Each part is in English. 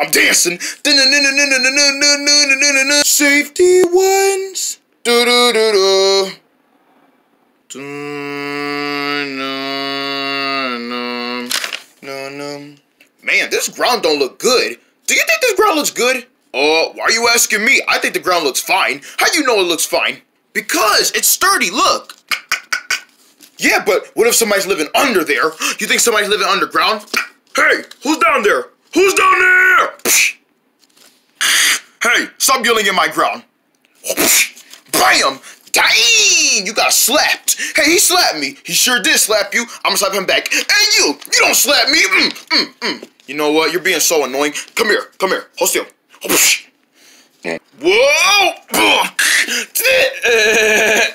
I'm dancing. Safety ones. Man, this ground don't look good. Do you think this ground looks good? Uh, why are you asking me? I think the ground looks fine. How do you know it looks fine? Because it's sturdy, look. Yeah, but what if somebody's living under there? You think somebody's living underground? Hey, who's down there? Who's down there? Hey, stop yelling at my ground. Bam! Dang! You got slapped. Hey, he slapped me. He sure did slap you. I'm gonna slap him back. Hey, you! You don't slap me! Mm, mm, mm. You know what? You're being so annoying. Come here. Come here. Hold still. Whoa!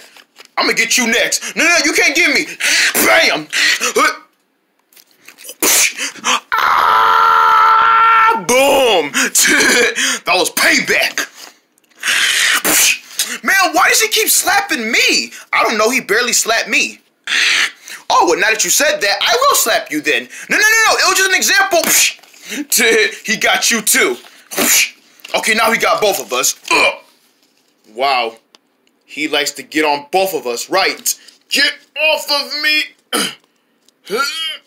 I'm gonna get you next. No, no, you can't get me. Bam! Ah, boom! that was payback. Man, why does he keep slapping me? I don't know, he barely slapped me. Oh, well, now that you said that, I will slap you then. No, no, no, no, it was just an example. he got you too. Okay, now he got both of us. Ugh. Wow. He likes to get on both of us, right? Get off of me!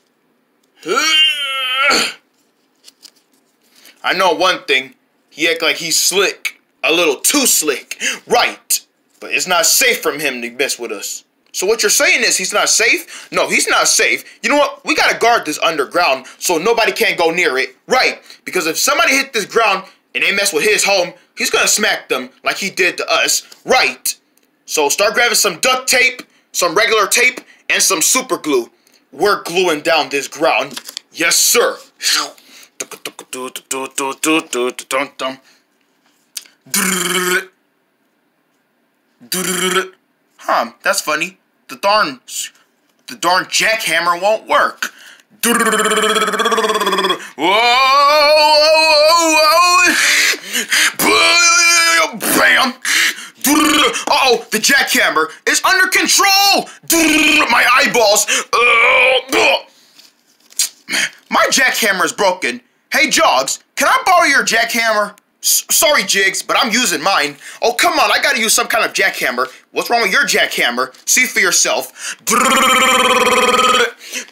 I know one thing. He act like he's slick. A little too slick. Right. But it's not safe from him to mess with us. So what you're saying is he's not safe? No, he's not safe. You know what? We gotta guard this underground so nobody can't go near it. Right. Because if somebody hit this ground and they mess with his home, he's gonna smack them like he did to us. Right. So start grabbing some duct tape, some regular tape, and some super glue. We're gluing down this ground. Yes, sir. Huh, that's funny. The darn, the darn jackhammer won't work. Whoa, whoa, whoa. Bam. Uh-oh, the jackhammer is under control! My eyeballs! Uh, My jackhammer is broken. Hey, Jogs, can I borrow your jackhammer? S sorry, Jigs, but I'm using mine. Oh, come on, I gotta use some kind of jackhammer. What's wrong with your jackhammer? See for yourself.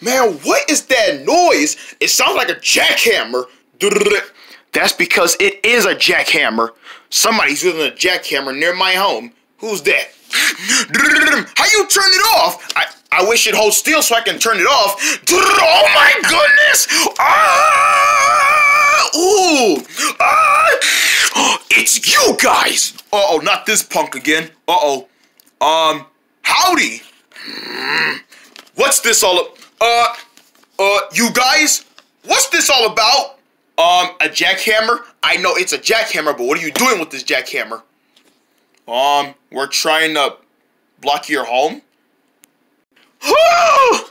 Man, what is that noise? It sounds like a jackhammer. That's because it is a jackhammer. Somebody's using a jackhammer near my home. Who's that? How you turn it off? I, I wish it holds still so I can turn it off. Oh my goodness! Ah! Ooh! Ah! It's you guys! Uh-oh, not this punk again. Uh-oh. Um, howdy! What's this all up? Uh, uh, you guys? What's this all about? Um, a jackhammer? I know it's a jackhammer, but what are you doing with this jackhammer? Um, we're trying to block your home?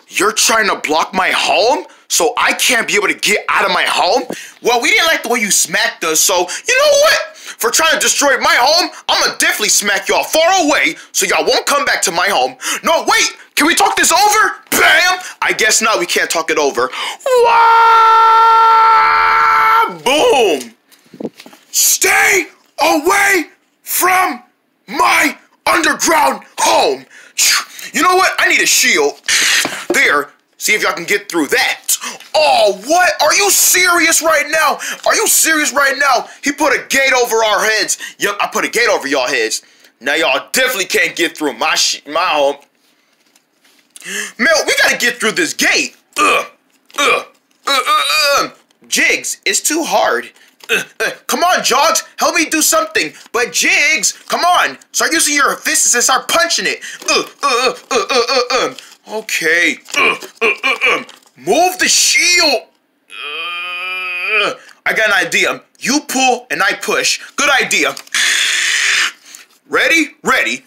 You're trying to block my home? So I can't be able to get out of my home? Well, we didn't like the way you smacked us, so you know what? For trying to destroy my home, I'm gonna definitely smack y'all far away so y'all won't come back to my home. No, wait! Can we talk this over? Bam! I guess not, we can't talk it over. Wah! Boom! Stay away from my underground home. You know what? I need a shield. There. See if y'all can get through that. Oh, what? Are you serious right now? Are you serious right now? He put a gate over our heads. Yep, I put a gate over y'all heads. Now y'all definitely can't get through my my home. Mel, we gotta get through this gate. Ugh. Ugh. Jigs, it's too hard. Uh, uh, come on, Jogs, help me do something. But Jigs, come on, start using your fists and start punching it. Uh, uh, uh, uh, uh, uh. Okay. Uh, uh, uh, uh. Move the shield. Uh, I got an idea. You pull and I push. Good idea. Ready? Ready.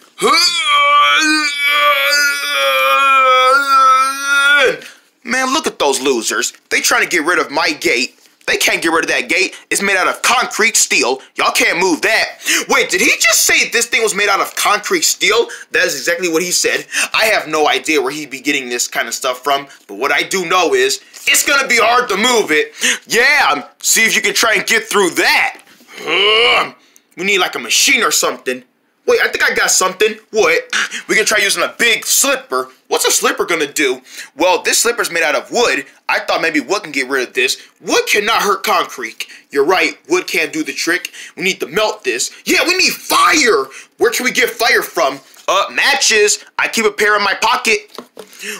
Man, look at those losers. They trying to get rid of my gate. They can't get rid of that gate. It's made out of concrete steel. Y'all can't move that. Wait, did he just say this thing was made out of concrete steel? That is exactly what he said. I have no idea where he'd be getting this kind of stuff from, but what I do know is it's gonna be hard to move it. Yeah, see if you can try and get through that. We need like a machine or something. Wait, I think I got something. What? We can try using a big slipper. What's a slipper gonna do? Well, this slipper's made out of wood. I thought maybe wood can get rid of this. Wood cannot hurt concrete. You're right, wood can't do the trick. We need to melt this. Yeah, we need fire! Where can we get fire from? Uh, matches. I keep a pair in my pocket.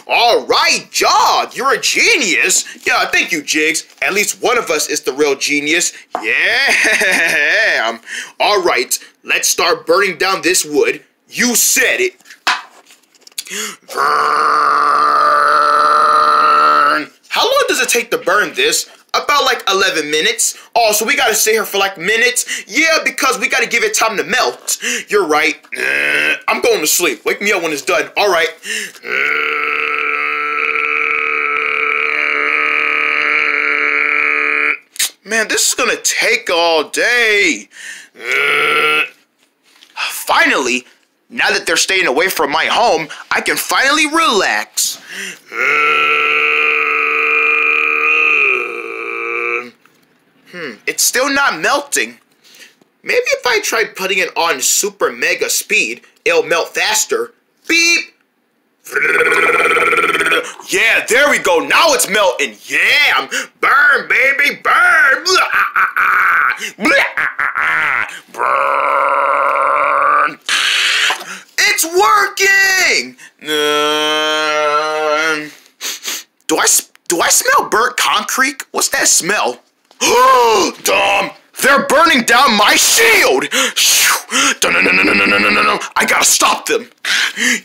All right, Jog, you're a genius. Yeah, thank you, Jigs. At least one of us is the real genius. Yeah. All right, let's start burning down this wood. You said it. Burn. How long does it take to burn this? About like 11 minutes. Oh, so we gotta stay here for like minutes? Yeah, because we gotta give it time to melt. You're right. Uh, I'm going to sleep. Wake me up when it's done. All right. Man, this is gonna take all day. Uh, finally, now that they're staying away from my home, I can finally relax. Hmm, it's still not melting. Maybe if I try putting it on super mega speed, it'll melt faster. Beep! Yeah, there we go. Now it's melting. Yeah, burn, baby, burn. Ah, ah, ah. Burn. It's working. Uh, do I do I smell burnt concrete? What's that smell? Dumb. They're burning down my shield! I gotta stop them!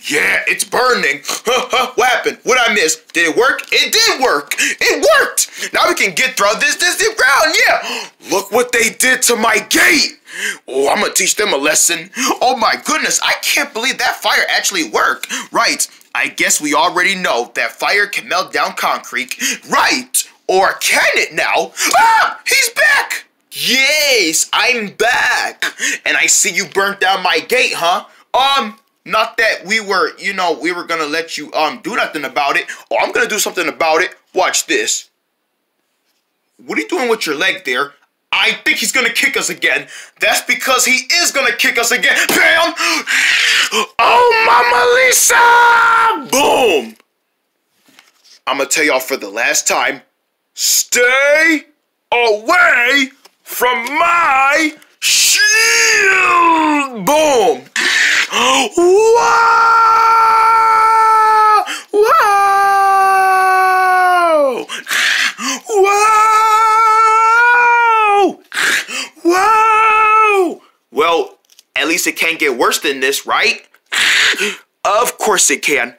Yeah, it's burning! what happened? What I miss? Did it work? It did work! It worked! Now we can get through this distant ground, yeah! Look what they did to my gate! Oh, I'm gonna teach them a lesson. Oh my goodness, I can't believe that fire actually worked. Right, I guess we already know that fire can melt down concrete. Right! Or can it now? Ah! He's back! Yes, I'm back. And I see you burnt down my gate, huh? Um, not that we were, you know, we were gonna let you um do nothing about it. Oh, I'm gonna do something about it. Watch this. What are you doing with your leg there? I think he's gonna kick us again. That's because he is gonna kick us again. Bam! Oh, Mama Lisa! Boom! I'm gonna tell y'all for the last time. Stay away from my shield! Boom! Wow! Wow! Wow! Wow! Well, at least it can't get worse than this, right? Of course it can.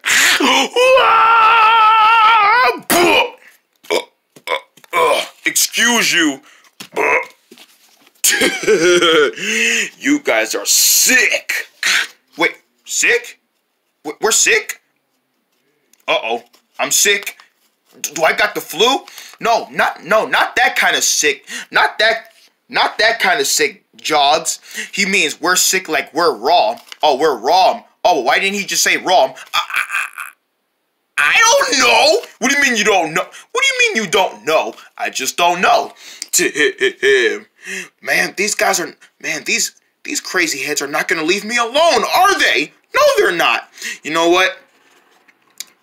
Excuse you. you guys are sick. Wait, sick? We're sick? Uh-oh, I'm sick. Do I got the flu? No, not no, not that kind of sick. Not that not that kind of sick, Jogs. He means we're sick like we're raw. Oh, we're raw. Oh, why didn't he just say raw? I, I don't know. What do you mean you don't know? What do you mean you don't know? I just don't know. Man, these guys are man, these these crazy heads are not gonna leave me alone, are they? No, they're not. You know what?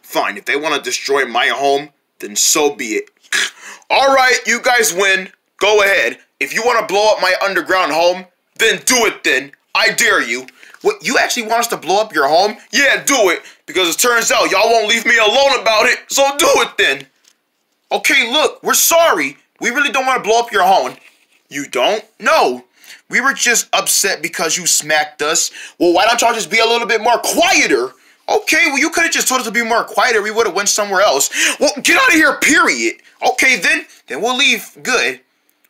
Fine, if they want to destroy my home, then so be it. Alright, you guys win. Go ahead. If you want to blow up my underground home, then do it then. I dare you. What, you actually want us to blow up your home? Yeah, do it. Because it turns out y'all won't leave me alone about it, so do it then. Okay, look, we're sorry. We really don't want to blow up your home. You don't? No. We were just upset because you smacked us. Well, why don't y'all just be a little bit more quieter? Okay, well, you could have just told us to be more quieter. We would have went somewhere else. Well, get out of here, period. Okay, then. Then we'll leave. Good.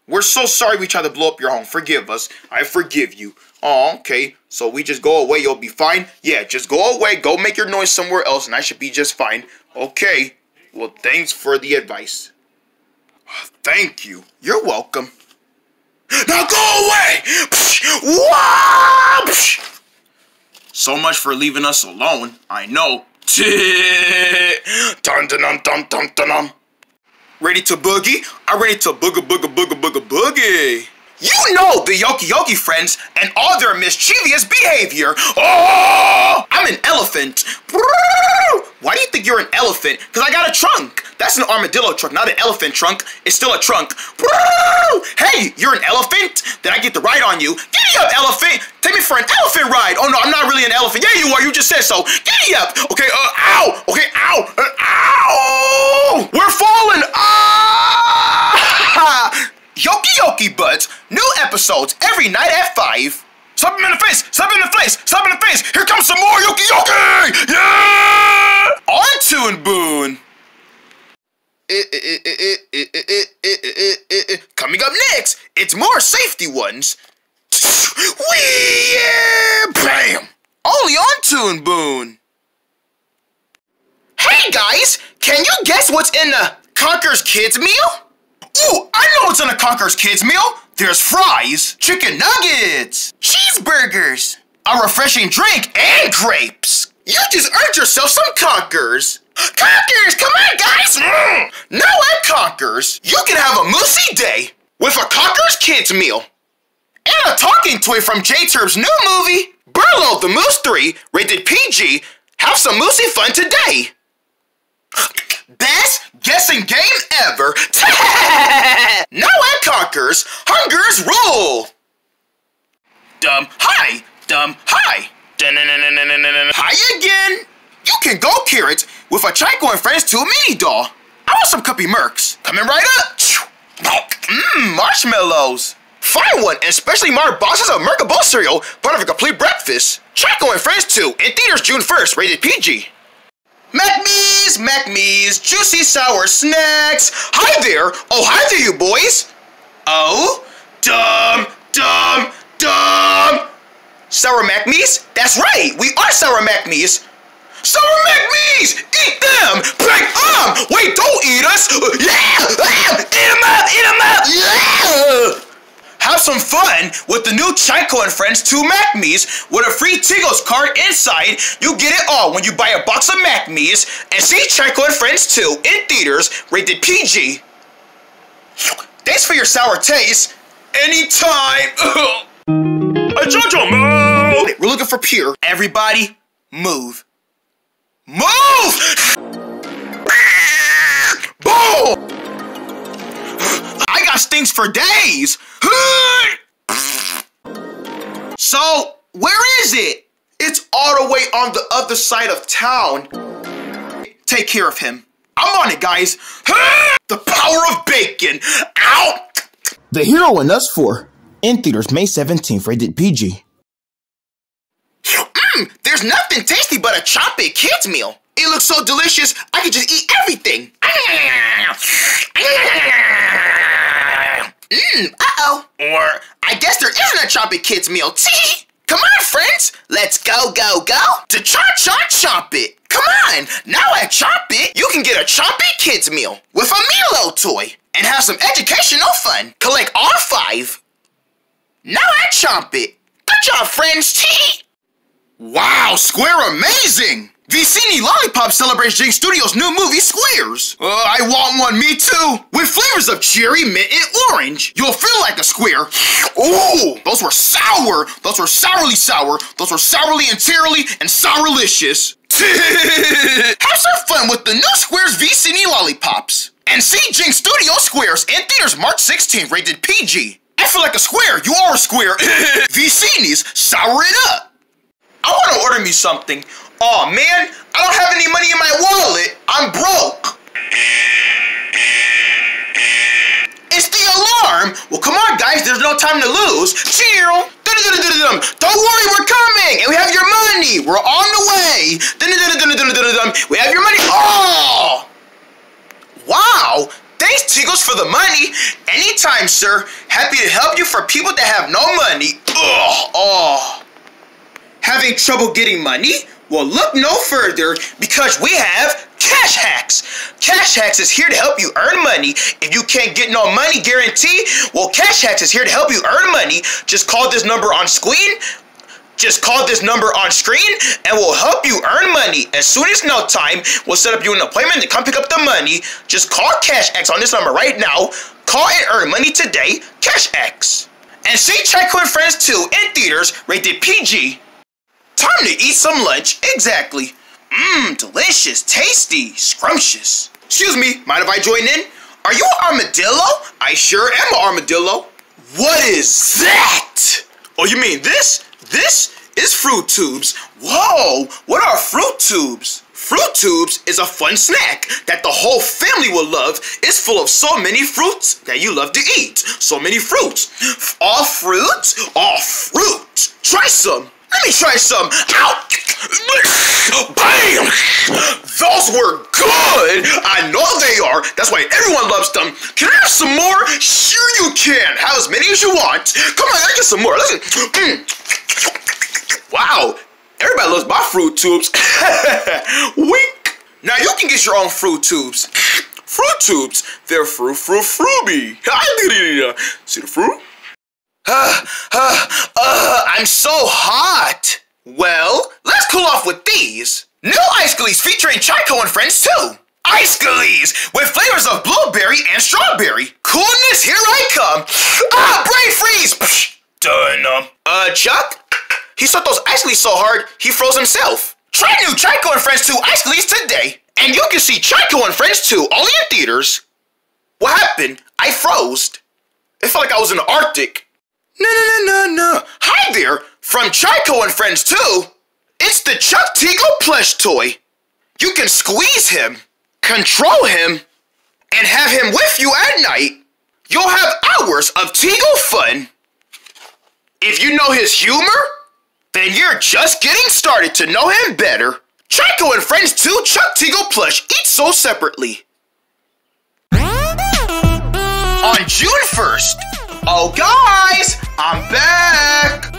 We're so sorry we tried to blow up your home. Forgive us. I forgive you. Oh, okay. So we just go away. You'll be fine? Yeah, just go away. Go make your noise somewhere else, and I should be just fine. Okay. Well, thanks for the advice. Thank you. You're welcome. Now go away! So much for leaving us alone. I know. Ready to boogie? I'm ready to boogie, boogie, boogie, boogie, boogie. You know the Yoki Yoki friends and all their mischievous behavior. Oh, I'm an elephant. Why do you think you're an elephant? Because I got a trunk. That's an armadillo trunk, not an elephant trunk. It's still a trunk. Hey, you're an elephant? Then I get to ride on you. Giddy up, elephant. Take me for an elephant ride. Oh, no, I'm not really an elephant. Yeah, you are. You just said so. Giddy up. Okay, uh, ow. Okay, ow. Uh, ow. We're falling. Ah! Buds. New episodes every night at 5. Slap him in the face! Slap him in the face! Slap him in the face! Here comes some more Yoki Yoki! Yeah! On Toon Boon! Coming up next, it's more safety ones. Wee! Yeah! Bam! Only on Toon Boon! Hey guys! Can you guess what's in the Conker's Kids meal? Ooh, I know what's in a Conker's Kids meal. There's fries, chicken nuggets, cheeseburgers, a refreshing drink, and grapes. You just earned yourself some Conkers. Conkers, come on, guys! Mm. Now at Conkers, you can have a moosey day with a Conker's Kids meal and a talking toy from J-Turb's new movie, Burlo the Moose 3, rated PG. Have some moosey fun today. Best guessing game ever. no at Conkers, Hungers rule. Dumb, hi, dumb, hi. Hi again. You can go carrots with a Chico and Friends 2 mini doll. I want some cuppy mercs. Coming right up. Mmm, marshmallows. Find one, and especially marked boxes of Merkable cereal, part of a complete breakfast. Chico and Friends 2 in theaters June 1st, rated PG. MacMe's, MacMe's, juicy sour snacks. Hi there. Oh, hi there, you boys. Oh, dumb, dumb, dumb. Sour MacMe's? That's right. We are Sour MacMe's. Sour MacMe's! Eat them! Break um! Wait, don't eat us! Yeah! Eat them up! Eat them up! Yeah! Have some fun with the new Chico and Friends 2 MacMe's with a free Tigos card inside. You get it all when you buy a box of MacMe's and see Chico and Friends 2 in theaters rated PG. Thanks for your sour taste. Anytime. A JoJo move. We're looking for pure. Everybody, move. Move! Boom! I got stings for days. So, where is it? It's all the way on the other side of town. Take care of him. I'm on it, guys. The power of bacon. Out! The Hero and Us 4. In theaters May 17th, rated PG. Mmm, there's nothing tasty but a Chompit Kids meal. It looks so delicious, I could just eat everything. Mmm, uh-oh. Or, I guess there isn't a Chompit Kids meal. Tee! Come on, friends. Let's go, go, go to Cha Cha Chomp It. Come on. Now at Chomp It, you can get a Chompit Kids meal with a Milo toy and have some educational fun. Collect all five. Now at Chomp It. Good job, friends. Tee! Wow, Square amazing! Vicini Lollipop celebrates Jinx Studios' new movie, Squares. Uh, I want one, me too. With flavors of cherry, mint, and orange. You'll feel like a square. Ooh, those were sour. Those were sourly sour. Those were sourly and terribly and sourlicious. Have some fun with the new Squares Vicini Lollipops. And see Jinx Studio Squares in theaters March 16th, rated PG. I feel like a square. You are a square. Vicini's, sour it up. I want to order me something. Oh, man, I don't have any money in my wallet. I'm broke. It's the alarm. Well, come on, guys. There's no time to lose. Cheer. Don't worry, we're coming. And we have your money. We're on the way. We have your money. Oh! Wow. Thanks, Tigos, for the money. Anytime, sir. Happy to help you for people that have no money. Ugh. Oh. Having trouble getting money? Well, look no further because we have Cash Hacks. Cash Hacks is here to help you earn money. If you can't get no money guarantee, well, Cash Hacks is here to help you earn money. Just call this number on screen Just call this number on screen and we'll help you earn money. As soon as no time, we'll set up you an appointment to come pick up the money. Just call Cash X on this number right now. Call and earn money today, Cash X. And see and Friends 2 in theaters, rated PG. Time to eat some lunch, exactly. Mmm, delicious, tasty, scrumptious. Excuse me, mind if I join in? Are you an armadillo? I sure am an armadillo. What is that? Oh, you mean this? This is Fruit Tubes. Whoa, what are Fruit Tubes? Fruit Tubes is a fun snack that the whole family will love. It's full of so many fruits that you love to eat. So many fruits. All fruit? All fruit. Try some. Let me try some. Ow! Bam! Those were good! I know they are. That's why everyone loves them. Can I have some more? Sure you can. Have as many as you want. Come on, I get some more. Listen. Mm. Wow. Everybody loves my fruit tubes. Wink. Now you can get your own fruit tubes. Fruit tubes. They're fruit, fruit, fruity. See the fruit? Uh, uh, uh, I'm so hot. Well, let's cool off with these. New Ice Glees featuring Chico and friends too. Ice Glees with flavors of blueberry and strawberry. Coolness, here I come. Ah, brain freeze. Psh, done. Um, uh, Chuck? He sucked those Ice Glees so hard, he froze himself. Try new Chico and Friends 2 Ice Glees today. And you can see Chico and Friends 2 only in theaters. What happened? I froze. It felt like I was in the Arctic. No, no, no, no, no. Hi there, from Chico and Friends too. It's the Chuck Teagle plush toy. You can squeeze him, control him, and have him with you at night. You'll have hours of Teagle fun. If you know his humor, then you're just getting started to know him better. Chico and Friends 2 Chuck Teagle plush each sold separately. On June 1st, oh guys, I'm back!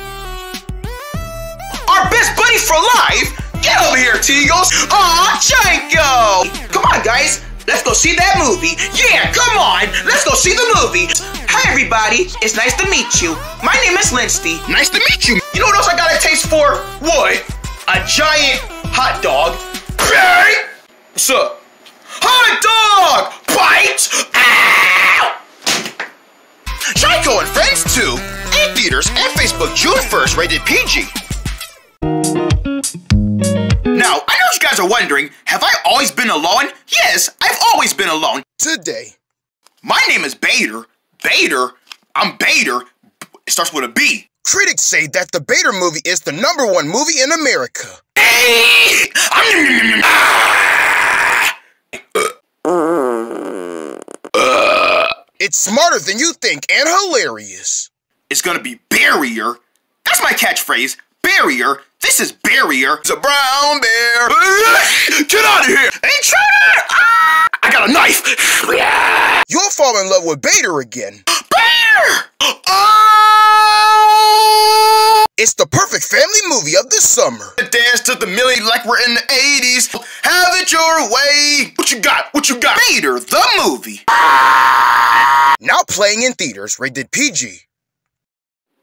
Our best buddy for life! Get over here, Teagles! Aw, Chico! Come on, guys, let's go see that movie. Yeah, come on, let's go see the movie. Hi, everybody, it's nice to meet you. My name is Lindsay. Nice to meet you. You know what else I got a taste for? What? A giant hot dog. Hey! What's up? Hot dog! Bite! Ow! Chico and Friends 2 in theaters and Facebook June 1st, rated PG. Now, I know you guys are wondering, have I always been alone? Yes, I've always been alone. Today. My name is Bader. Bader? I'm Bader. It starts with a B. Critics say that the Bader movie is the number one movie in America. Ah! Uh, Hey! It's smarter than you think and hilarious. It's gonna be barrier. That's my catchphrase. Barrier. This is barrier. It's a brown bear. Get out of here! Intruder! Ah! I got a knife. You'll fall in love with Bader again. Bear! Oh! It's the perfect family movie of the summer. Dance to the millie like we're in the 80s. Have it your way. What you got? What you got? Bader, the movie. Now playing in theaters, rated PG.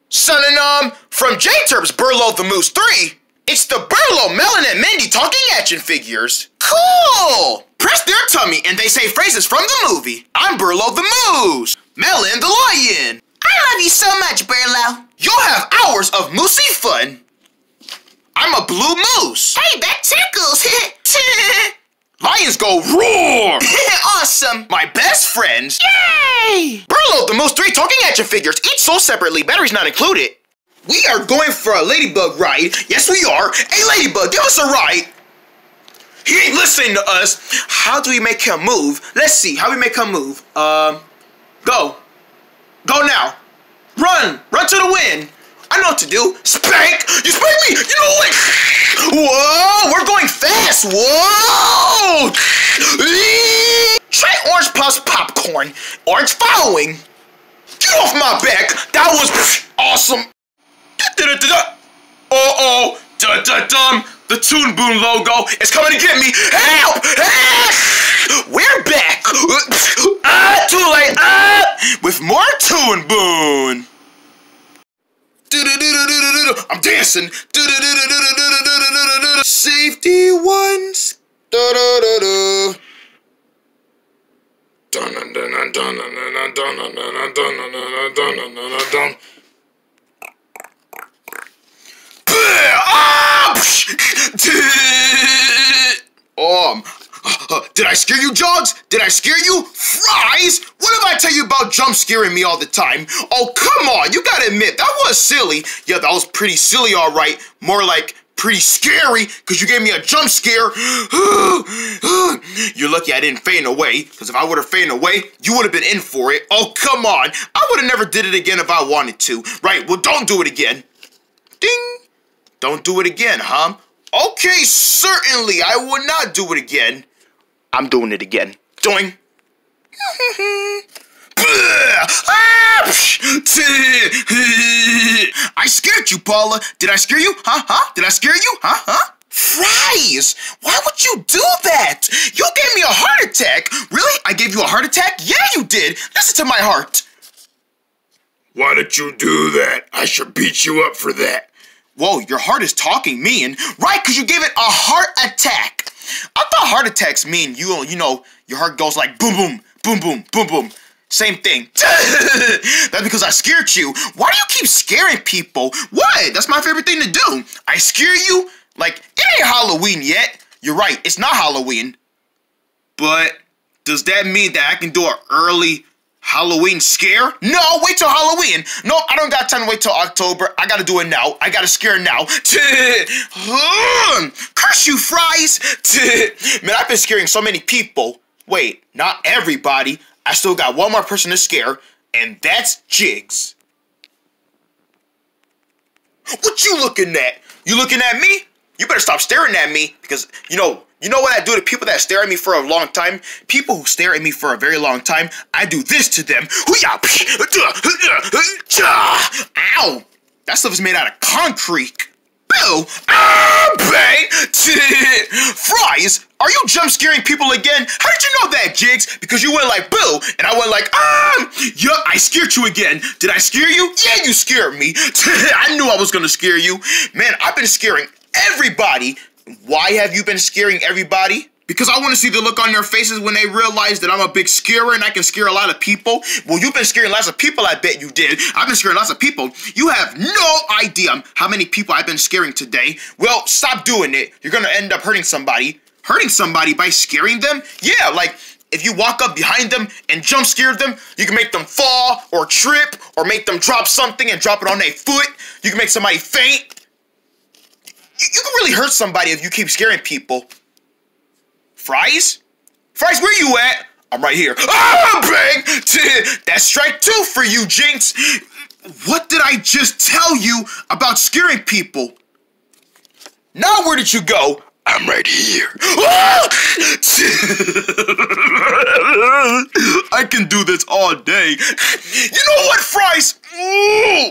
Son and um, from J-Terps Burlo the Moose 3, it's the Burlo Melon and Mindy talking action figures. Cool! Press their tummy and they say phrases from the movie. I'm Burlo the Moose. Melon the Lion. I love you so much, Burlo. You'll have hours of moosey fun. I'm a blue moose. Hey, that tickles. Lions go roar! awesome! My best friends. Yay! Burlo, the Moose 3 talking action figures, each sold separately, batteries not included. We are going for a ladybug ride. Yes, we are. Hey, ladybug, give us a ride. He ain't listening to us. How do we make him move? Let's see. How we make him move? Um, go. Go now. Run. Run to the wind. I know what to do. Spank! You spank me! You know what? Whoa! We're going fast! Whoa! Try Orange Puffs popcorn. Orange following. Get off my back! That was awesome! Uh-oh! Da-da-dum! The Toon Boon logo is coming to get me! Help! Help! We're back! Ah, too late! Ah! With more Toon Boon! I'm dancing. Safety ones. Did I scare you, Jogs? Did I scare you? Fries? What if I tell you about jump scaring me all the time? Oh, come on, you gotta admit, that was silly. Yeah, that was pretty silly, alright. More like pretty scary, because you gave me a jump scare. You're lucky I didn't faint away, because if I would have fainted away, you would have been in for it. Oh, come on. I would have never did it again if I wanted to. Right, well, don't do it again. Ding. Don't do it again, huh? Okay, certainly, I would not do it again. I'm doing it again. Doing. I scared you, Paula. Did I scare you? Huh? Huh? Did I scare you? Huh? Huh? Fries! Why would you do that? You gave me a heart attack. Really? I gave you a heart attack? Yeah, you did. Listen to my heart. Why did you do that? I should beat you up for that. Whoa, your heart is talking mean. Right, because you gave it a heart attack. I thought heart attacks mean you, you know, your heart goes like boom, boom, boom, boom, boom, boom. Same thing. That's because I scared you. Why do you keep scaring people? What? That's my favorite thing to do. I scare you? Like, it ain't Halloween yet. You're right, it's not Halloween. But does that mean that I can do an early Halloween scare? No, wait till Halloween. No, I don't got time to wait till October. I gotta do it now. I gotta scare now. Hmm, curse you, fries. Man, I've been scaring so many people. Wait, not everybody. I still got one more person to scare, and that's Jigs. What you looking at? You looking at me? You better stop staring at me because you know you know what I do to people that stare at me for a long time? People who stare at me for a very long time, I do this to them. Ow! That stuff is made out of concrete. Boo! Ah! Fries, are you jump scaring people again? How did you know that, Jigs? Because you went like boo, and I went like ah! Yup, I scared you again. Did I scare you? Yeah, you scared me. I knew I was gonna scare you. Man, I've been scaring everybody. Why have you been scaring everybody? Because I want to see the look on their faces when they realize that I'm a big scarer and I can scare a lot of people. Well, you've been scaring lots of people, I bet you did. I've been scaring lots of people. You have no idea how many people I've been scaring today. Well, stop doing it. You're going to end up hurting somebody. Hurting somebody by scaring them? Yeah, like if you walk up behind them and jump scare them, you can make them fall or trip or make them drop something and drop it on their foot. You can make somebody faint. You, you can really hurt somebody if you keep scaring people. Fries? Fries, where you at? I'm right here. Ah, bang! That's strike two for you, Jinx. What did I just tell you about scaring people? Now where did you go? I'm right here. Ah! I can do this all day. You know what, Fries? Ooh.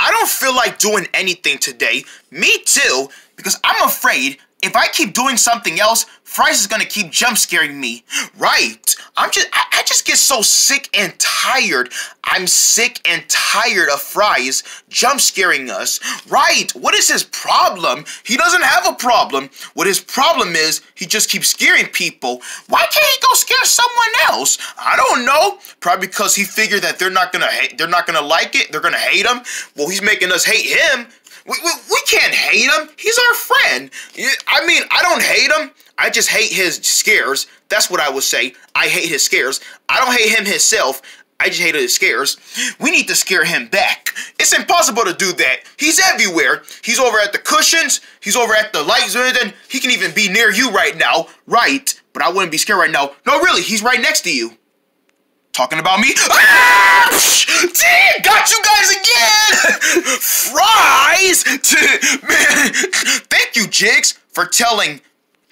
I don't feel like doing anything today. Me too, because I'm afraid if I keep doing something else, Fries is gonna keep jump scaring me. Right. I'm just I, I, just get so sick and tired. I'm sick and tired of Fries jump scaring us. Right. What is his problem? He doesn't have a problem. What his problem is, he just keeps scaring people. Why can't he go scare someone else? I don't know. Probably because he figured that they're not gonna hate they're not gonna like it. They're gonna hate him. Well, he's making us hate him. We, we, we can't hate him. He's our friend. I mean, I don't hate him. I just hate his scares. That's what I would say. I hate his scares. I don't hate him himself. I just hate his scares. We need to scare him back. It's impossible to do that. He's everywhere. He's over at the cushions. He's over at the lights. He can even be near you right now. Right. But I wouldn't be scared right now. No, really. He's right next to you. Talking about me? Ah! Got you guys again! Fries! Man, thank you, Jigs, for telling.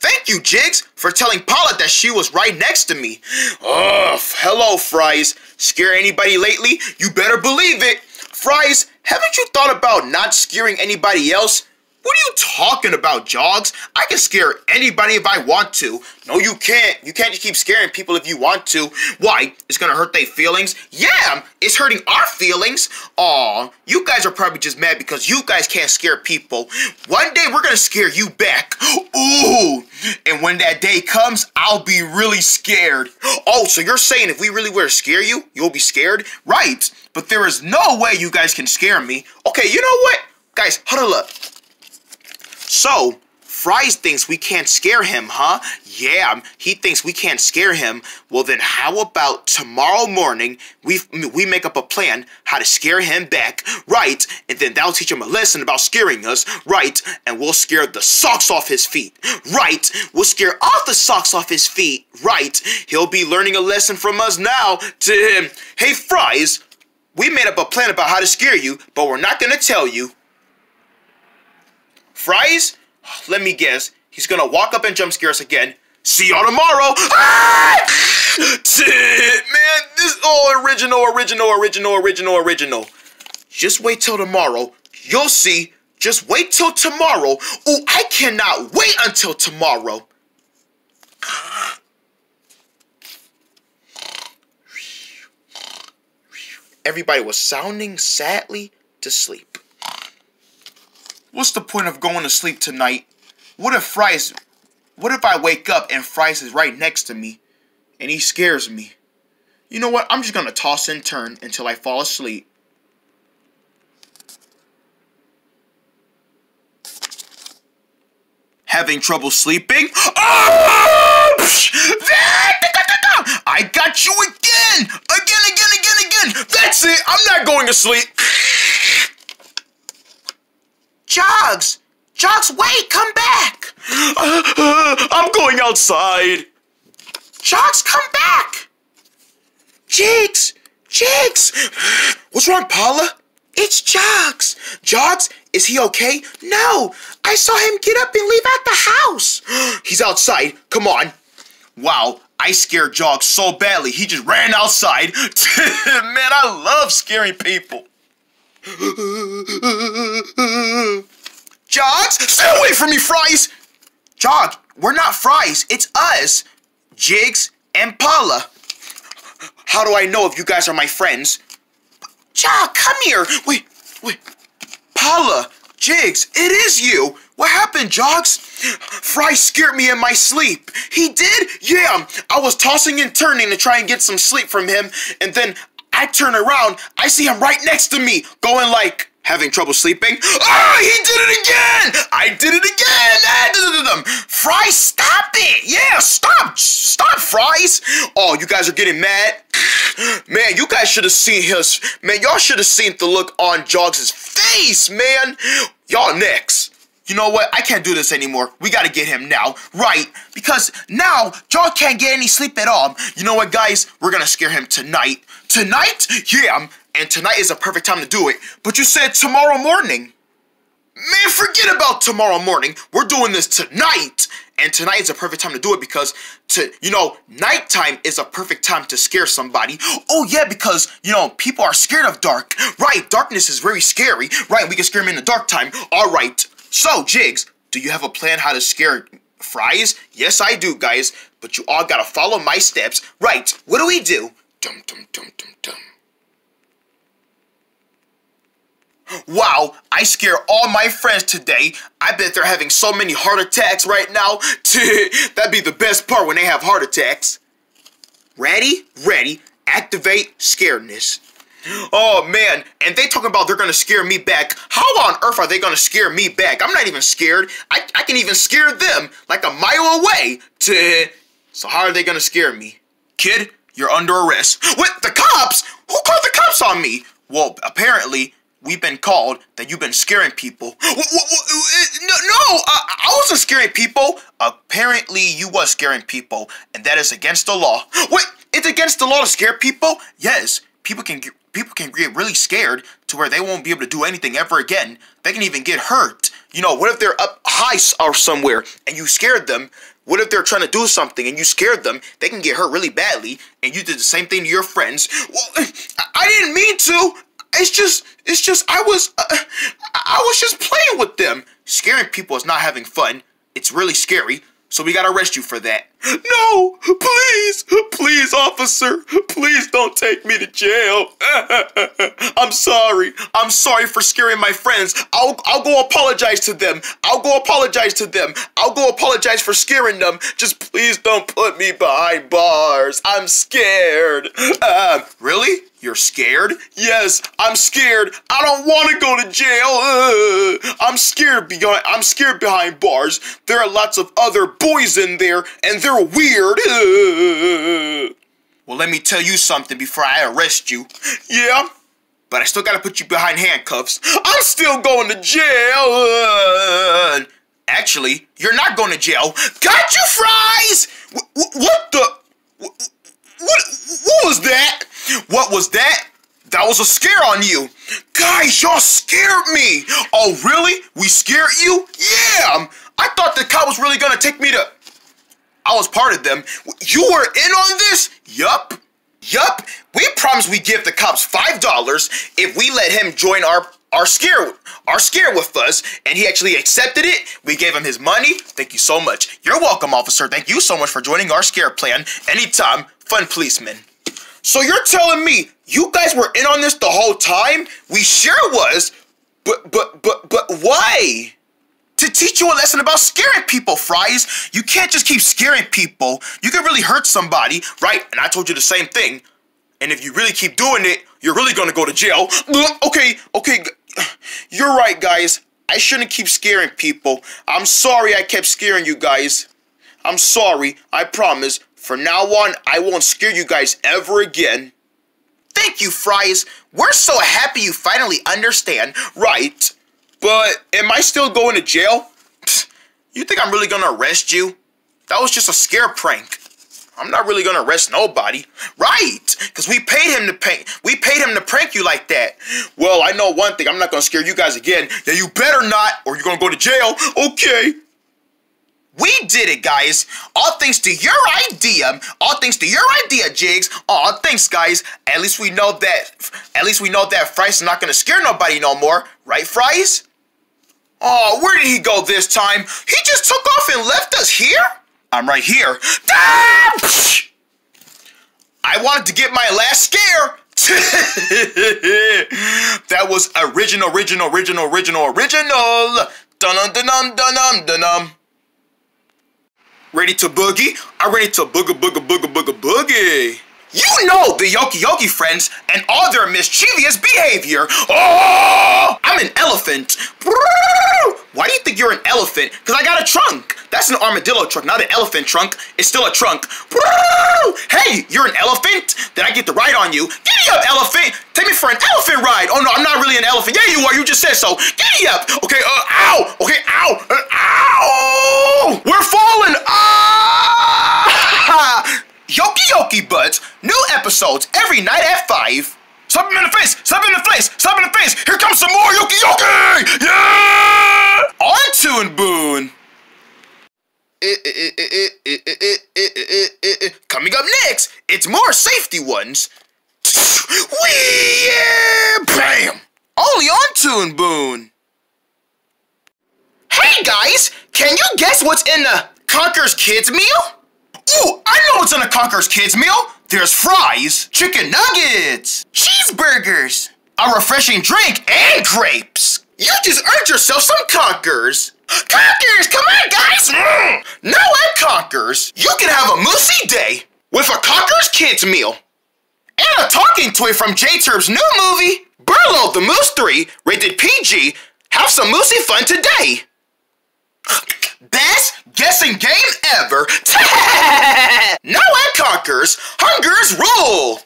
Thank you, Jigs, for telling Paula that she was right next to me. Oh, hello, Fries. Scare anybody lately? You better believe it. Fries, haven't you thought about not scaring anybody else? What are you talking about, Jogs? I can scare anybody if I want to. No, you can't. You can't just keep scaring people if you want to. Why? It's gonna hurt their feelings? Yeah, it's hurting our feelings. Aw, you guys are probably just mad because you guys can't scare people. One day we're gonna scare you back. Ooh, and when that day comes, I'll be really scared. Oh, so you're saying if we really were to scare you, you'll be scared? Right, but there is no way you guys can scare me. Okay, you know what? Guys, huddle up. So, Fries thinks we can't scare him, huh? Yeah, he thinks we can't scare him. Well then how about tomorrow morning we we make up a plan how to scare him back, right? And then that'll teach him a lesson about scaring us, right? And we'll scare the socks off his feet, right? We'll scare off the socks off his feet, right? He'll be learning a lesson from us now to him. Hey Fries, we made up a plan about how to scare you, but we're not gonna tell you. Fries? Let me guess. He's gonna walk up and jump scare us again. See y'all tomorrow. Ah! Man, this all original, original, original, original, original. Just wait till tomorrow. You'll see. Just wait till tomorrow. Oh, I cannot wait until tomorrow. Everybody was sounding sadly to sleep. What's the point of going to sleep tonight? What if Fries, what if I wake up and Fries is right next to me and he scares me? You know what? I'm just to toss and turn until I fall asleep. Having trouble sleeping? Oh! I got you again! Again, again, again, again! That's it! I'm not going to sleep! Jogs! Jogs, wait! Come back! I'm going outside! Jogs, come back! Jigs! Jigs! What's wrong, Paula? It's Jogs! Jogs, is he okay? No! I saw him get up and leave out the house! He's outside. Come on. Wow, I scared Jogs so badly, he just ran outside. Man, I love scaring people. Jogs, stay away from me, Fries! Jog, we're not Fries, it's us. Jigs and Paula. How do I know if you guys are my friends? Jog, come here. Wait, wait. Paula, Jigs, it is you. What happened, Jogs? Fry scared me in my sleep. He did? Yeah. I was tossing and turning to try and get some sleep from him, and then I turn around, I see him right next to me, going like, having trouble sleeping. Ah, he did it again! I did it again! Fry, stop it! Yeah, stop! Stop, Fries! Oh, you guys are getting mad? Man, you guys should have seen his... Man, y'all should have seen the look on Jogs' face, man! Y'all next. You know what? I can't do this anymore. We gotta get him now. Right. Because now, Jog can't get any sleep at all. You know what, guys? We're gonna scare him tonight. Tonight? Yeah, and tonight is a perfect time to do it. But you said tomorrow morning. Man, forget about tomorrow morning. We're doing this tonight. And tonight is a perfect time to do it because to you know, nighttime is a perfect time to scare somebody. Oh yeah, because you know, people are scared of dark. Right, darkness is very scary. Right, we can scare them in the dark time. Alright. So, Jigs, do you have a plan how to scare fries? Yes, I do, guys. But you all gotta follow my steps. Right, what do we do? Dum dum dum dum dum. Wow, I scare all my friends today. I bet they're having so many heart attacks right now. That'd be the best part when they have heart attacks. Ready? Ready. Activate scaredness. Oh man, and they talking about they're gonna scare me back. How on earth are they gonna scare me back? I'm not even scared. I, I can even scare them like a mile away. So how are they gonna scare me? Kid, you're under arrest. What, the cops? Who called the cops on me? Well, apparently, we've been called that you've been scaring people. Uh, no, no I, I wasn't scaring people. Apparently, you was scaring people, and that is against the law. Wait, it's against the law to scare people? Yes, people can get, people can get really scared to where they won't be able to do anything ever again. They can even get hurt. You know, what if they're up high or somewhere and you scared them? What if they're trying to do something and you scared them? They can get hurt really badly, and you did the same thing to your friends. Well, I didn't mean to. it's just, it's just, I was, uh, I was just playing with them. Scaring people is not having fun. It's really scary. So we gotta arrest you for that. No, please, please, officer, please don't take me to jail. I'm sorry. I'm sorry for scaring my friends. I'll I'll go apologize to them. I'll go apologize to them. I'll go apologize for scaring them. Just please don't put me behind bars. I'm scared. Uh, really? You're scared? Yes, I'm scared. I don't want to go to jail. Uh, I'm scared behind. I'm scared behind bars. There are lots of other boys in there, and they're weird. Well, let me tell you something before I arrest you. Yeah, but I still gotta put you behind handcuffs. I'm still going to jail. Actually, you're not going to jail. Got you, fries. What the? What? What was that? What was that? That was a scare on you. Guys, y'all scared me. Oh, really? We scared you? Yeah. I thought the cop was really gonna take me to. I was part of them. You were in on this? Yup. Yup. We promised we'd give the cops five dollars if we let him join our our scare our scare with us, and he actually accepted it. We gave him his money. Thank you so much. You're welcome, officer. Thank you so much for joining our scare plan. Anytime, fun policeman. So you're telling me you guys were in on this the whole time? We sure was. But but but but why? To teach you a lesson about scaring people, Fries. You can't just keep scaring people. You can really hurt somebody, right? And I told you the same thing. And if you really keep doing it, you're really gonna go to jail. Okay, okay, you're right, guys. I shouldn't keep scaring people. I'm sorry I kept scaring you guys. I'm sorry, I promise. From now on, I won't scare you guys ever again. Thank you, Fries. We're so happy you finally understand. Right. But am I still going to jail? You think I'm really gonna arrest you? That was just a scare prank. I'm not really gonna arrest nobody. Right, because we paid him to pay we paid him to prank you like that. Well, I know one thing, I'm not gonna scare you guys again. Yeah, you better not, or you're gonna go to jail. Okay. We did it, guys. All thanks to your idea. All thanks to your idea, Jigs. All thanks, guys. At least we know that. At least we know that Fries not gonna scare nobody no more, right, Fries? Oh, where did he go this time? He just took off and left us here? I'm right here. I wanted to get my last scare. that was original, original, original, original, original. Dun dun dun dun dun dun. Ready to boogie? I'm ready to boogie boogie boogie boogie boogie. You know the Yoki Yoki friends and all their mischievous behavior. Oh, I'm an elephant. Why do you think you're an elephant? Because I got a trunk. That's an armadillo trunk, not an elephant trunk. It's still a trunk. Hey, you're an elephant? Then I get to ride on you. Giddy up, elephant. Take me for an elephant ride. Oh no, I'm not really an elephant. Yeah, you are. You just said so. Giddy up. Okay, uh, ow. Okay, ow. Uh, ow. We're falling. Ah! Yoki Yoki Buds. New episodes every night at 5. Slap him in the face! Slap him in the face! Slap him in the face! Here comes some more Yoki Yoki! Yeah! On Toon Boon! Coming up next, it's more safety ones. Wee! Yeah! Bam! Only on Toon Boon! Hey guys! Can you guess what's in the Conker's Kids meal? Ooh, I know what's in a Conker's Kids meal! There's fries, chicken nuggets, cheeseburgers, a refreshing drink, and grapes. You just earned yourself some Conkers. Conkers, come on, guys! Mm. Now at Conkers, you can have a moosey day with a Conkers Kids meal and a talking toy from J-Turb's new movie, Burlo the Moose 3, rated PG. Have some moosey fun today. Best guessing game ever. now at Conkers, Hungers rule.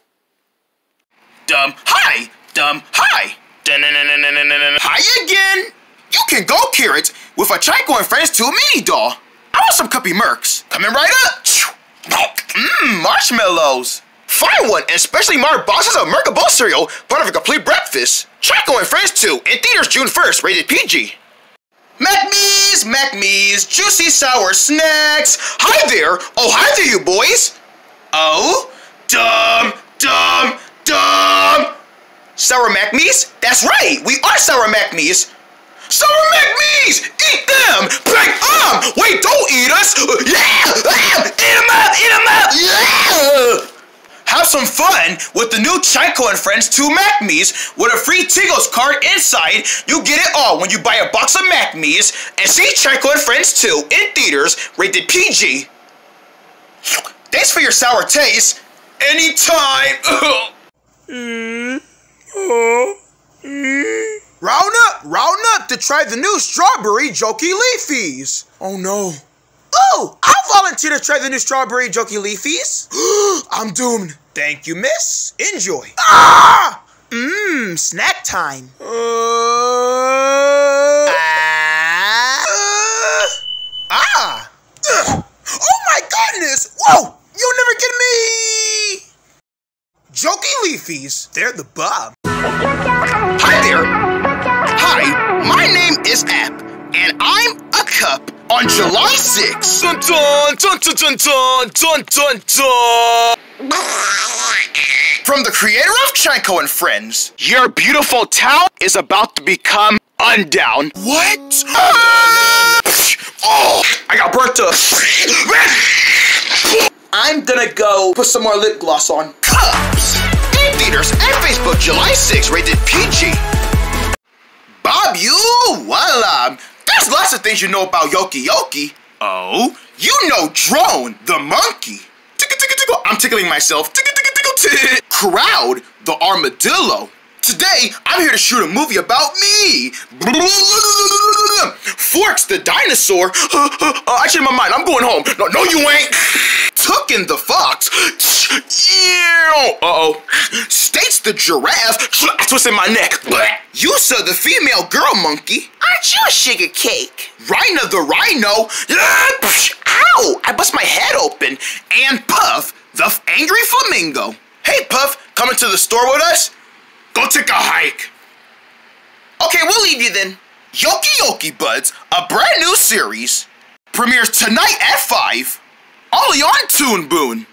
Dumb, hi, dumb, hi. Hi again. You can go carrots with a Chico and Friends 2 mini doll. I want some cuppy mercs. Coming right up. Mmm, marshmallows. Find one, especially marked boxes of Merkable cereal, part of a complete breakfast. Chico and Friends 2 in theaters June 1st, rated PG. MacMe's, MacMe's, juicy sour snacks. Hi there. Oh, hi there, you boys. Oh, dumb, dumb, dumb. Sour Mac Me's? That's right, we are Sour Mac Me's. Sour Mac Me's! Eat them! Like, um, wait, don't eat us! Yeah! Ah, eat them up! Eat them up! Yeah! Have some fun with the new Chico and Friends 2 Mac Me's with a free Tigos card inside. You get it all when you buy a box of Mac Me's and see Chico and Friends 2 in theaters rated PG. Thanks for your sour taste. Anytime. Round up, round up to try the new strawberry jokey leafies. Oh no. Oh, I'll volunteer to try the new strawberry jokey leafies. I'm doomed. Thank you, miss. Enjoy. Ah! Mmm, snack time. Uh, ah. ah. Ugh. Oh my goodness! Whoa! You'll never get me! Jokey Leafies, they're the bomb. Hi there. Hi, my name is App, and I'm a cup on July 6th. Dun dun dun dun dun dun dun dun dun. From the creator of Chico and Friends, your beautiful town is about to become undown. What? Ah! Oh, I got burnt up. I'm gonna go put some more lip gloss on. Cups in theaters and Facebook July 6th, rated PG. Bob, you voila. There's lots of things you know about Yoki Yoki. Oh, you know Drone, the monkey. Tickle, tickle, tickle. I'm tickling myself. Tickle, tickle, tickle, tickle. Crowd, the armadillo. Today, I'm here to shoot a movie about me. Forks the dinosaur. Uh, uh, uh, I changed my mind. I'm going home. No, no, you ain't. Tookin the fox. Uh-oh. States the giraffe. I twisted my neck. You saw the female girl monkey. Aren't you a sugar cake? Rhino the rhino. Ow! I bust my head open. And Puff, the angry flamingo. Hey, Puff, coming to the store with us? Go take a hike. Okay, we'll leave you then. Yoki Yoki Buds, a brand new series, premieres tonight at 5, only on Toon Boon.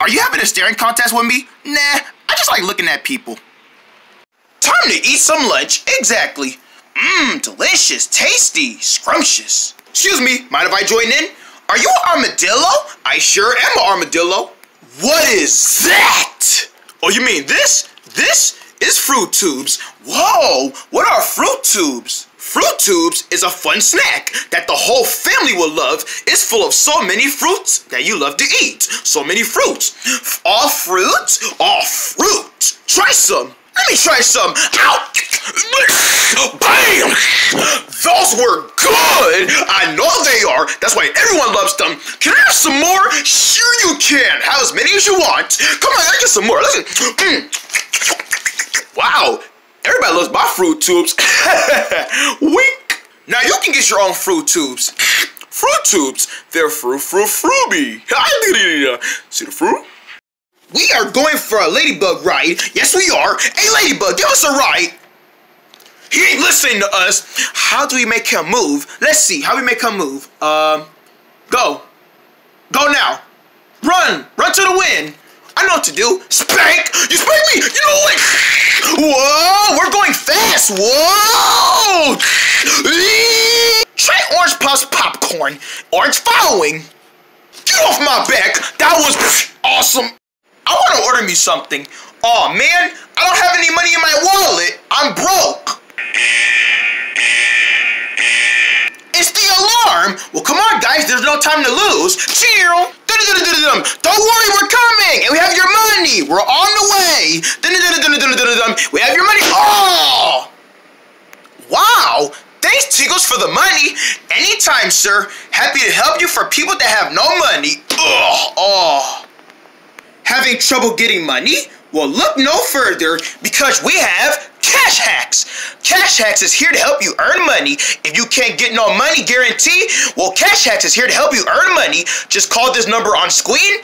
Are you having a staring contest with me? Nah, I just like looking at people. Time to eat some lunch, exactly. Mmm, delicious, tasty, scrumptious. Excuse me, mind if I join in? Are you an armadillo? I sure am an armadillo. What is that? Oh, you mean this? This is Fruit Tubes. Whoa, what are Fruit Tubes? Fruit Tubes is a fun snack that the whole family will love. It's full of so many fruits that you love to eat. So many fruits. All fruit, all fruit. Try some. Let me try some. Ow! Bam! Those were good. I know they are. That's why everyone loves them. Can I have some more? Sure you can. Have as many as you want. Come on, let's get some more. Listen. Mm. Wow. Everybody loves my fruit tubes. Wink. Now you can get your own fruit tubes. Fruit tubes. They're fruit, fruit, fruity. See the fruit? We are going for a ladybug ride. Yes, we are. Hey, ladybug, give us a ride. He ain't listening to us. How do we make him move? Let's see. How we make him move? Um, go. Go now. Run. Run to the wind. I know what to do. Spank. You spank me. You know what? Whoa. We're going fast. Whoa. Try Orange Puffs popcorn. Orange following. Get off my back. That was awesome. I want to order me something. Oh man, I don't have any money in my wallet. I'm broke. It's the alarm. Well, come on, guys. There's no time to lose. Cheer. Don't worry, we're coming, and we have your money. We're on the way. We have your money. Oh! Wow. Thanks, Tigos, for the money. Anytime, sir. Happy to help you for people that have no money. Ugh. Oh. Having trouble getting money? Well, look no further because we have Cash Hacks. Cash Hacks is here to help you earn money. If you can't get no money guarantee, well, Cash Hacks is here to help you earn money. Just call this number on screen.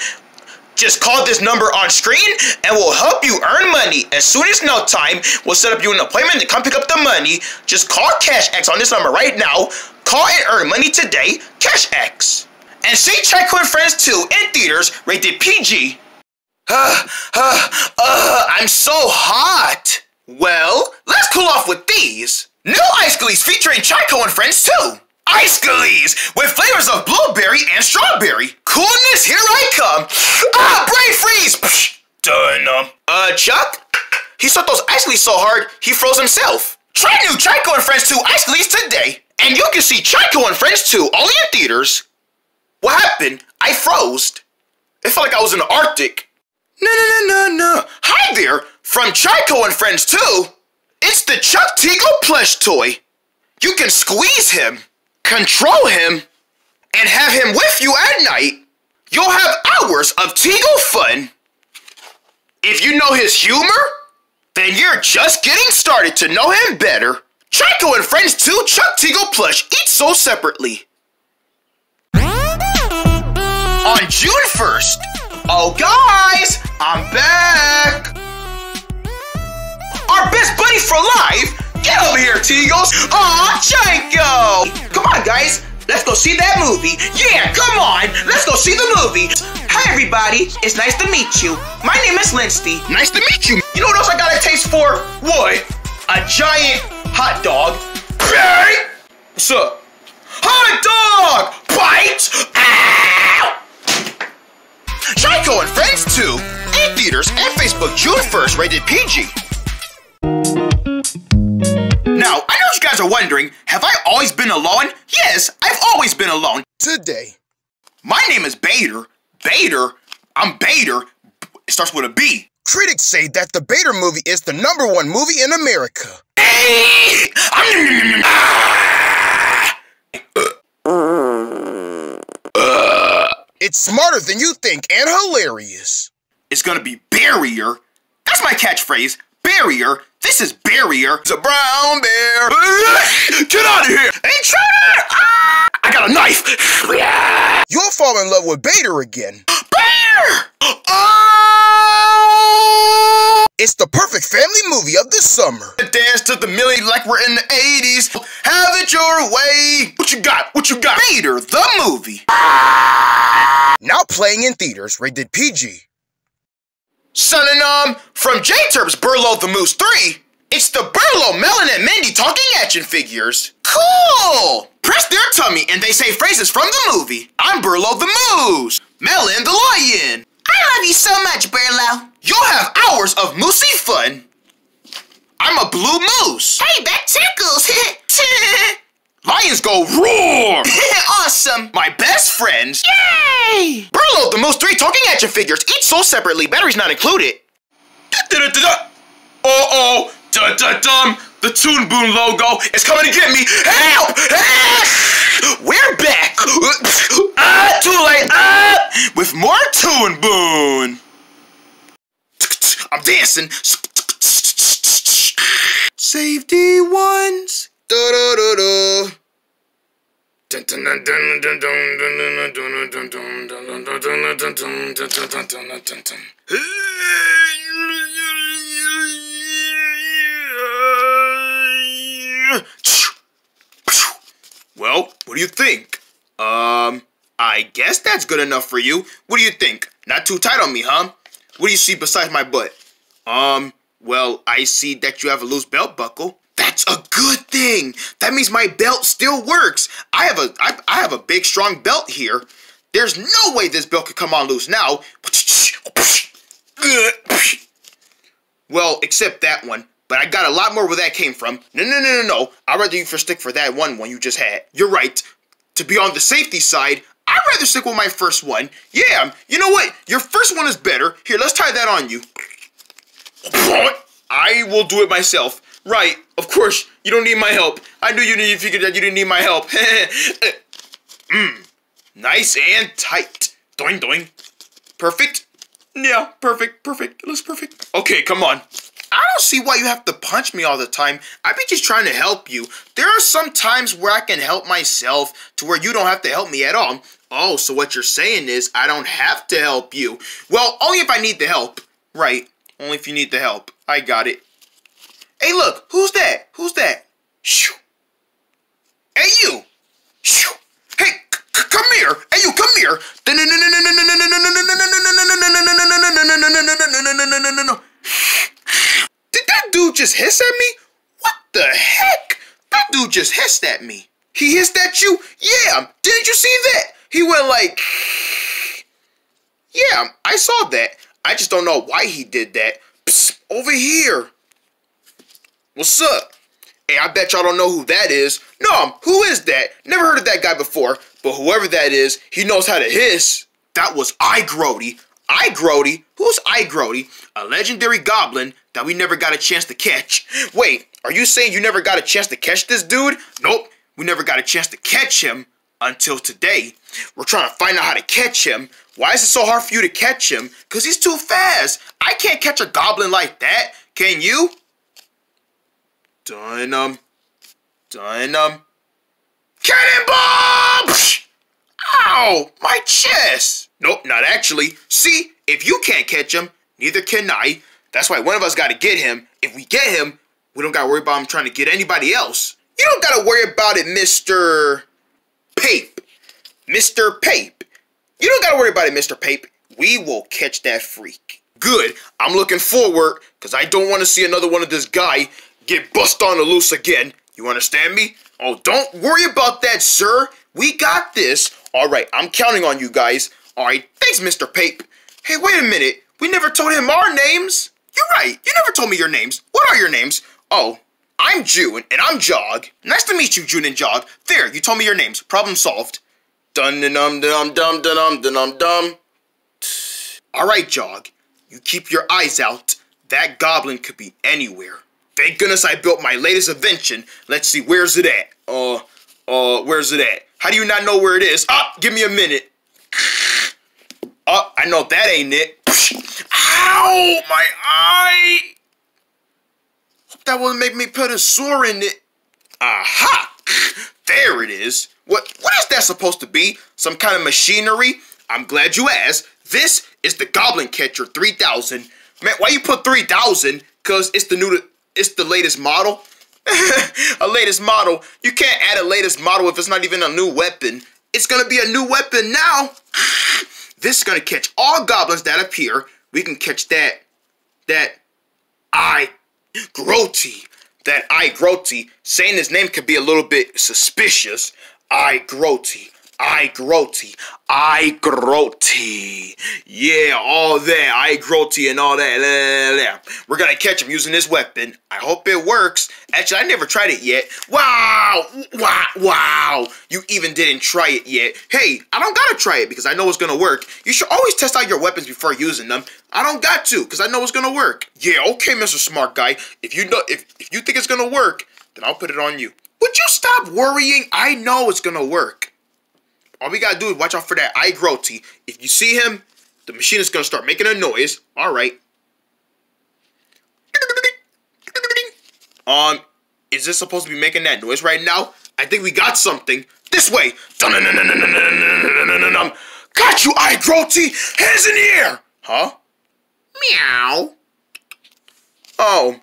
Just call this number on screen and we'll help you earn money. As soon as no time, we'll set up you an appointment to come pick up the money. Just call Cash X on this number right now. Call and earn money today. Cash X. And see and Friends 2 in theaters rated PG. Uh, uh, uh, I'm so hot. Well, let's cool off with these. New Ice Glees featuring Chico and friends too. Ice Glees with flavors of blueberry and strawberry. Coolness, here I come. Ah, brain freeze. Psh, Done. Uh, Chuck? He sucked those Ice Glees so hard, he froze himself. Try new Chico and Friends 2 Ice Glees today. And you can see Chico and Friends 2 only in theaters. What happened? I froze. It felt like I was in the Arctic. No, no, no, no, no. Hi there, from Chico and Friends 2. It's the Chuck Teagle plush toy. You can squeeze him, control him, and have him with you at night. You'll have hours of Teagle fun. If you know his humor, then you're just getting started to know him better. Chico and Friends 2 Chuck Teagle plush each sold separately. On June 1st, oh guys, I'm back! Our best buddy for life! Get over here, Teagles! Aw, Chico! Come on, guys, let's go see that movie. Yeah, come on, let's go see the movie. Hi, everybody, it's nice to meet you. My name is Lindsay. Nice to meet you. You know what else I got a taste for? What? A giant hot dog. Hey! What's up? Hot dog! Bite! Ow! Chico and Friends 2 in theaters and Facebook June 1st, rated PG. Now, I know you guys are wondering, have I always been alone? Yes, I've always been alone. Today. My name is Bader. Bader? I'm Bader. It starts with a B. Critics say that the Bader movie is the number one movie in America. Hey! I'm- Ah! It's smarter than you think and hilarious. It's gonna be barrier. That's my catchphrase. Barrier. This is barrier. It's a brown bear. Get out of here! Intruder! Ah! I got a knife. Yeah! You'll fall in love with Bader again. Bear! Oh! It's the perfect family movie of the summer. Dance to the millie like we're in the 80s. Have it your way. What you got? What you got? Bader, the movie. Now playing in theaters, rated PG. Son and um, from J-Terps Burlo the Moose 3, it's the Burlo Melon and Mindy talking action figures. Cool! Press their tummy and they say phrases from the movie. I'm Burlo the Moose. Melon the Lion. I love you so much, Burlo. You'll have hours of moosey fun. I'm a blue moose. Hey, that tickles. Lions go roar! awesome! My best friends. Yay! Burlo, the Moose 3 talking action figures, each sold separately, batteries not included. Uh oh! Da da dum! The Toon Boon logo is coming to get me! Help! Help! We're back! Ah, too late! Ah! With more Toon Boon! I'm dancing. Safety ones. Well, what do you think? Um, I guess that's good enough for you. What do you think? Not too tight on me, huh? What do you see besides my butt? Um, well, I see that you have a loose belt buckle. That's a good thing. That means my belt still works. I have a I, I have a big strong belt here. There's no way this belt could come on loose now. Well, except that one. But I got a lot more where that came from. No, no, no, no, no. I'd rather you for stick for that one one you just had. You're right. To be on the safety side, I'd rather stick with my first one. Yeah, you know what? Your first one is better. Here, let's tie that on you. I will do it myself. Right, of course, you don't need my help. I knew you you figured that you didn't need my help. Mmm, nice and tight. Doing, doing. Perfect? Yeah, perfect, perfect. It looks perfect. Okay, come on. I don't see why you have to punch me all the time. I be just trying to help you. There are some times where I can help myself to where you don't have to help me at all. Oh, so what you're saying is I don't have to help you. Well, only if I need the help. Right, only if you need the help. I got it. Hey, look, who's that? Who's that? Shoo. Hey, you. Shoo. Hey, come here. Hey, you, come here. Did that dude just hiss at me? What the heck? That dude just hissed at me. He hissed at you? Yeah. Didn't you see that? He went like. Yeah, I saw that. I just don't know why he did that. Psst, over here. What's up? Hey, I bet y'all don't know who that is. No, who is that? Never heard of that guy before, but whoever that is, he knows how to hiss. That was I Grody. I Grody? Who's I Grody? A legendary goblin that we never got a chance to catch. Wait, are you saying you never got a chance to catch this dude? Nope, we never got a chance to catch him until today. We're trying to find out how to catch him. Why is it so hard for you to catch him? Because he's too fast. I can't catch a goblin like that. Can you? Dynam. Um, Dynam. Um. Cannonball! Ow! My chest! Nope, not actually. See, if you can't catch him, neither can I. That's why one of us gotta get him. If we get him, we don't gotta worry about him trying to get anybody else. You don't gotta worry about it, Mr. Pape. Mr. Pape. You don't gotta worry about it, Mr. Pape. We will catch that freak. Good. I'm looking forward, because I don't want to see another one of this guy get bust on the loose again. You understand me? Oh, don't worry about that, sir. We got this. All right, I'm counting on you guys. All right, thanks, Mr. Pape. Hey, wait a minute. We never told him our names. You're right. You never told me your names. What are your names? Oh, I'm June, and I'm Jog. Nice to meet you, June and Jog. There, you told me your names. Problem solved. Dun dun dum dum dum dum dum dum dum. All right, Jog. You keep your eyes out. That goblin could be anywhere. Thank goodness I built my latest invention. Let's see, where's it at? Uh, uh, where's it at? How do you not know where it is? Give me a minute. Oh, I know that ain't it. Ow, my eye. Hope that won't make me put a sore in it. Aha! There it is. What what is that supposed to be? Some kind of machinery? I'm glad you asked. This is the Goblin Catcher 3000. Man, why you put 3000? Cause it's the new it's the latest model. a latest model. You can't add a latest model if it's not even a new weapon. It's gonna be a new weapon now. this is gonna catch all goblins that appear. We can catch that that I Groti. That I Groti. Saying his name could be a little bit suspicious. I Groti. I Groti. I Groti. Yeah, all that. I Groti and all that. We're gonna catch him using this weapon. I hope it works. Actually, I never tried it yet. Wow! Wow! Wow! You even didn't try it yet. Hey, I don't gotta try it because I know it's gonna work. You should always test out your weapons before using them. I don't got to because I know it's gonna work. Yeah, okay, Mr. Smart Guy. If you know, if if you think it's gonna work, then I'll put it on you. Would you stop worrying? I know it's gonna work. All we gotta do is watch out for that eye iGroti. If you see him, the machine is gonna start making a noise. All right. Um, is this supposed to be making that noise right now? I think we got something. This way. Got you, eye iGroti. Hands in the air. Huh? Meow. Oh,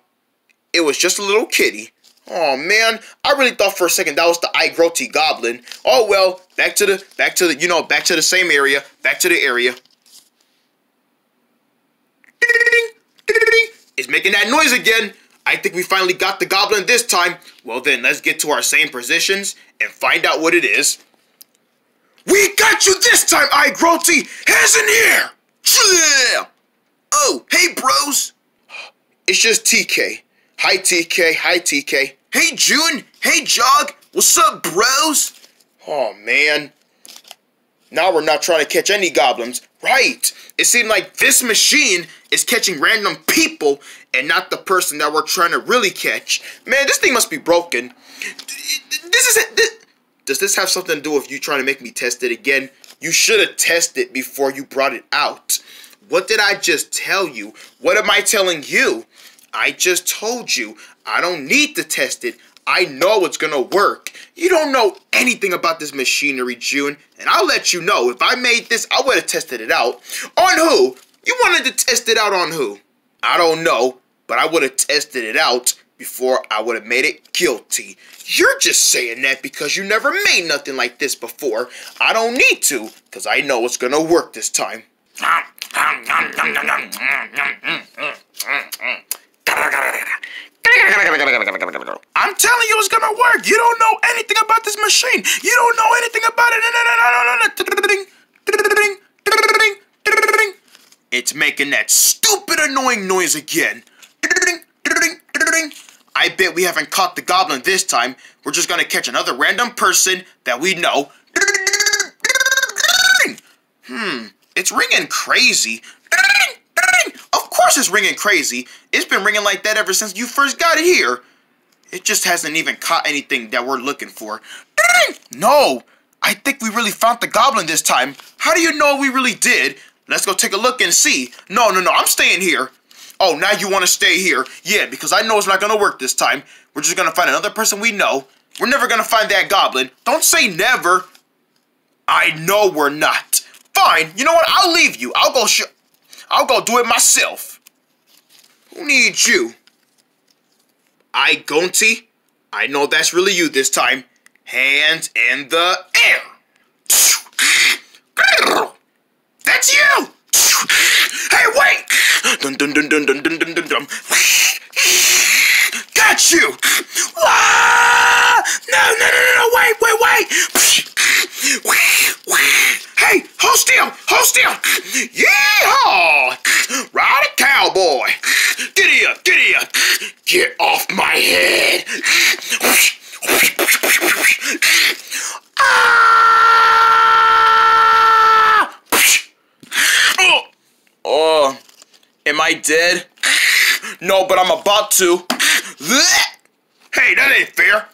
it was just a little kitty. Oh man, I really thought for a second that was the iGroti goblin. Oh well, back to the back to the you know back to the same area, back to the area. It's making that noise again. I think we finally got the goblin this time. Well then, let's get to our same positions and find out what it is. We got you this time, iGroti! Hands in! Yeah! Oh, hey bros! It's just TK. Hi TK, hi TK. Hey, June. Hey, Jog. What's up, bros? Oh, man. Now we're not trying to catch any goblins. Right. It seemed like this machine is catching random people and not the person that we're trying to really catch. Man, this thing must be broken. This is it. Does this have something to do with you trying to make me test it again? You should have tested before you brought it out. What did I just tell you? What am I telling you? I just told you I don't need to test it. I know it's gonna work. You don't know anything about this machinery, June, and I'll let you know. If I made this, I would have tested it out. On who? You wanted to test it out on who? I don't know, but I would have tested it out before I would have made it guilty. You're just saying that because you never made nothing like this before. I don't need to, because I know it's gonna work this time. I'm telling you, it's gonna work. You don't know anything about this machine. You don't know anything about it. It's making that stupid annoying noise again. I bet we haven't caught the goblin this time. We're just gonna catch another random person that we know. Hmm, it's ringing crazy. Course it's ringing crazy. It's been ringing like that ever since you first got it here. It just hasn't even caught anything that we're looking for. No, I think we really found the goblin this time. How do you know we really did? Let's go take a look and see. No, no, no, I'm staying here. Oh, now you want to stay here? Yeah, because I know it's not going to work this time. We're just going to find another person we know. We're never going to find that goblin. Don't say never. I know we're not. Fine, you know what? I'll leave you. I'll go I'll go do it myself. Who needs you? I, Gonti. I know that's really you this time. Hands in the air. That's you! Hey, wait! Dun dun dun dun dun dun dun dun dun. Got you! No, no, no, no, wait, wait, wait! Hey, hold still, hold still! Yeehaw! Ride a cowboy! Giddy up, giddy up! Get off my head! Ah! Oh, am I dead? No, but I'm about to. Hey, that ain't fair.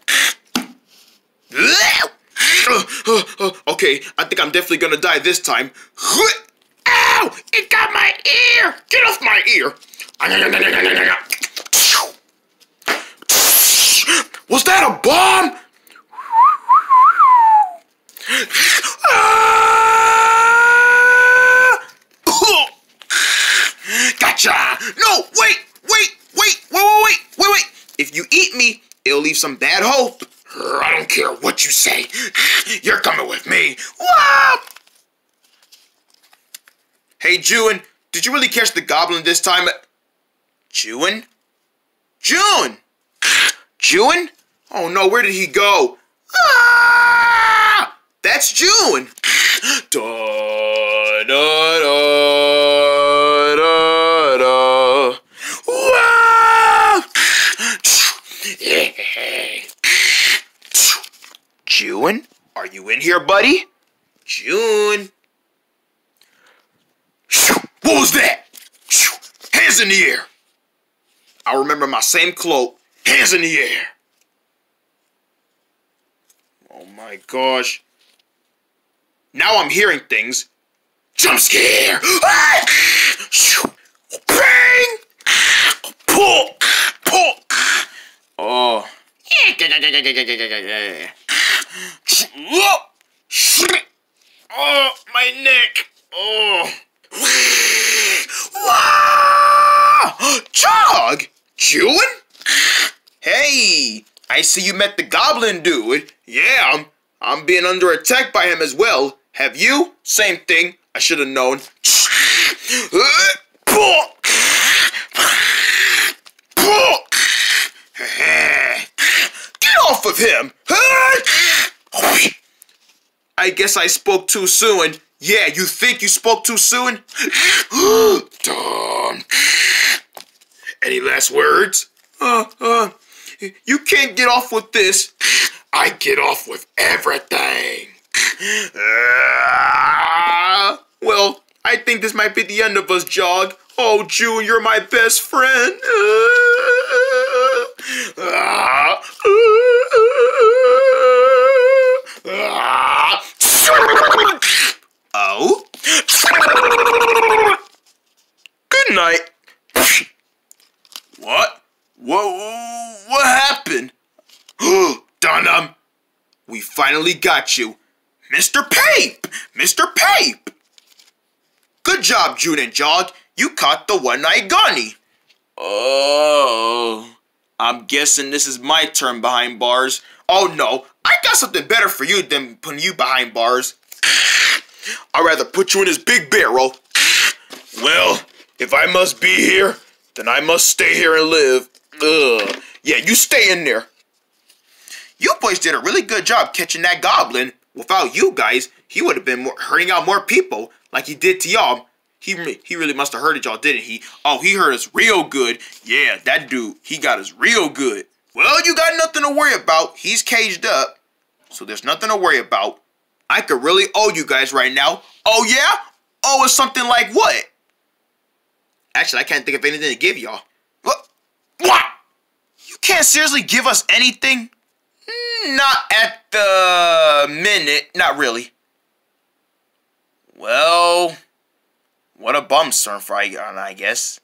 okay, I think I'm definitely gonna die this time. Ow! It got my ear! Get off my ear! Was that a bomb? gotcha! No, wait, wait, wait, wait, wait, wait, wait! If you eat me, it'll leave some bad hope. I don't care what you say. You're coming with me. Hey, June, did you really catch the goblin this time? June? June! June? Oh no, where did he go? Ah! That's June! da, da, da, da, da. Whoa! June? Are you in here, buddy? June? What was that? Hands in the air. I remember my same cloak. Hands in the air. Oh my gosh. Now I'm hearing things. Jump scare! Ah! Bang! Pull! Pull! Oh. Oh, my neck. Oh. Jog! Chewing? Hey, I see you met the goblin dude. Yeah, I'm, I'm being under attack by him as well. Have you? Same thing. I should have known. Get off of him! I guess I spoke too soon. Yeah, you think you spoke too soon? Dumb. Any last words? Uh, uh, you can't get off with this. I get off with everything. Uh, well, I think this might be the end of us, Jog. Oh, June, you're my best friend. Uh, oh? Good night. What? What? What happened? Dunham, we finally got you. Mr. Pape! Mr. Pape! Good job, June and Jog. You caught the one-eyed Gunny. Oh, I'm guessing this is my turn behind bars. Oh no, I got something better for you than putting you behind bars. I'd rather put you in this big barrel. Well, if I must be here, then I must stay here and live. Ugh. Yeah, you stay in there. You boys did a really good job catching that goblin. Without you guys, he would have been more, hurting out more people like he did to y'all. He, he really must have hurted y'all, didn't he? Oh, he hurt us real good. Yeah, that dude, he got us real good. Well, you got nothing to worry about. He's caged up, so there's nothing to worry about. I could really owe you guys right now. Oh, yeah? Oh, it's something like what? Actually, I can't think of anything to give y'all. What? What? You can't seriously give us anything? Not at the minute. Not really. Well, what a bum, Sunfry, I guess.